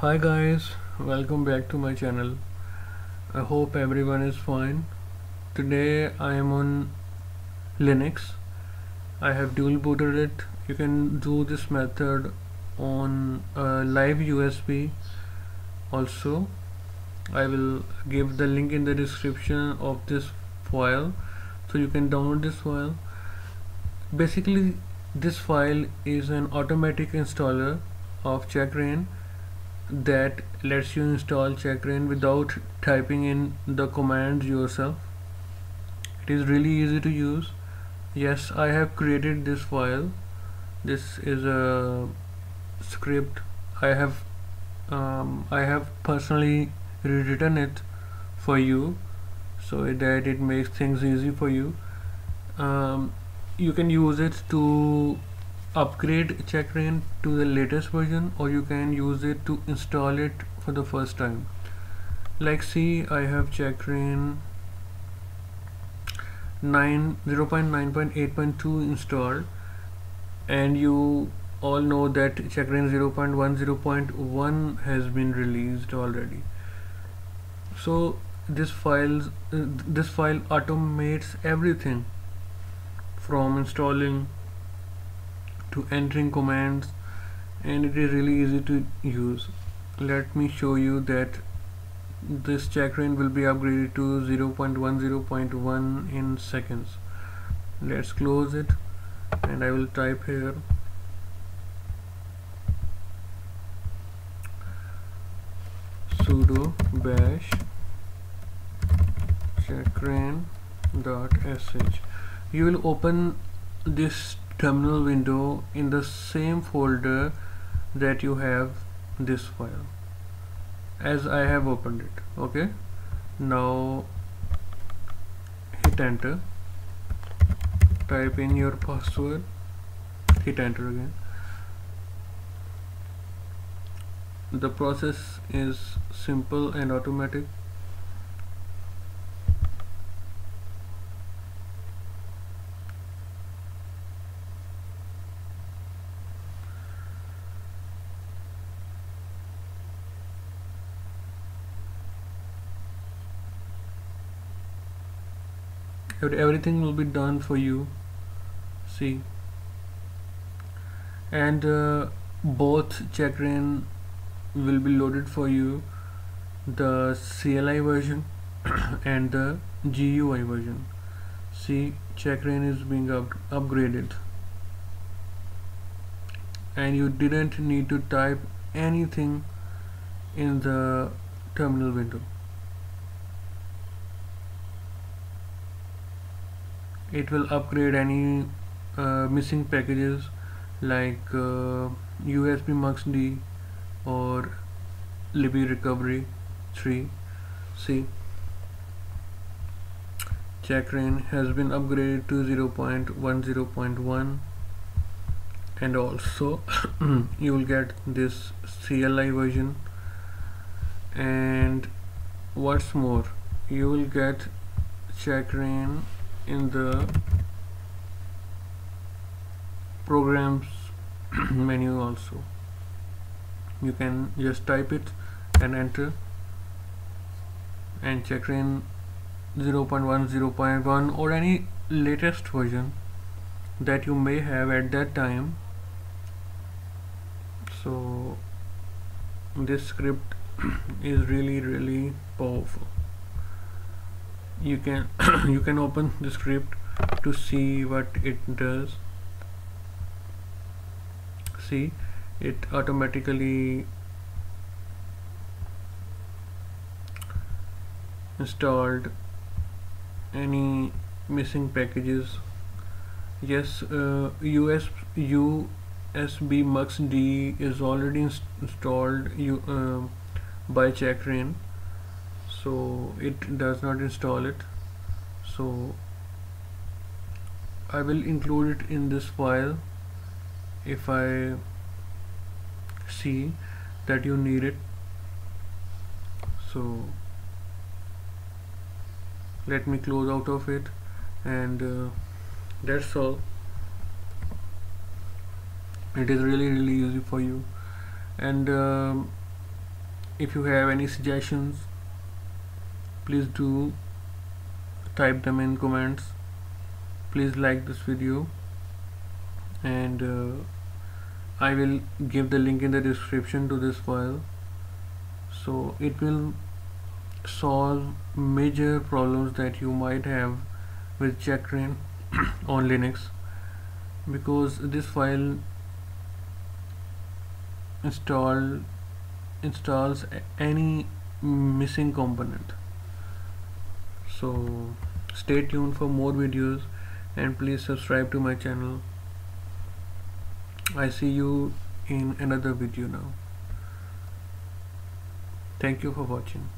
hi guys welcome back to my channel. I hope everyone is fine. Today I am on Linux. I have dual booted it. You can do this method on live USB also. I will give the link in the description of this file so you can download this file. Basically this file is an automatic installer of Checkra1n that lets you install Checkra1n without typing in the commands yourself. It is really easy to use. Yes I have created this file. This is a script. I have um, I have personally rewritten it for you so that it makes things easy for you. Um, you can use it to upgrade Checkra1n to the latest version or you can use it to install it for the first time. Like see I have Checkra1n 9 0.9.8.2 installed and you all know that Checkra1n 0.10.1 has been released already. So this files uh, this file automates everything from installing to entering commands and it is really easy to use. Let me show you that this Checkra1n will be upgraded to 0.10.1 in seconds. Let's close it and I will type here. sudo bash checkra1n.sh you will open this terminal window in the same folder that you have this file as I have opened it okay? Now hit enter. Type in your password. Hit enter again. The process is simple and automatic everything will be done for you. See? And uh, both Checkra1n will be loaded for you. The CLI version and the GUI version. See? Checkra1n is being up upgraded. And you didn't need to type anything in the terminal window it will upgrade any uh, missing packages like uh, USB MUXD or libirecovery 3 see Checkra1n has been upgraded to 0.10.1 and also you will get this CLI version. And what's more you will get Checkra1n in the programs menu also. You can just type it and enter and Checkra1n 0 0.1 0.1 or any latest version that you may have at that time. So this script is really really powerful you can you can open the script to see what it does. See it automatically installed any missing packages. Yes uh, US USB MUX D is already inst installed you, uh, by Checkra1n so it does not install it. So I will include it in this file if I see that you need it. So let me close out of it and uh, that's all. It is really really easy for you. And um, if you have any suggestions please do type them in comments. Please like this video. And uh, I will give the link in the description to this file. So it will solve major problems that you might have with checkra1n on Linux. Because this file install installs any missing component so stay tuned for more videos and please subscribe to my channel. I see you in another video now. Thank you for watching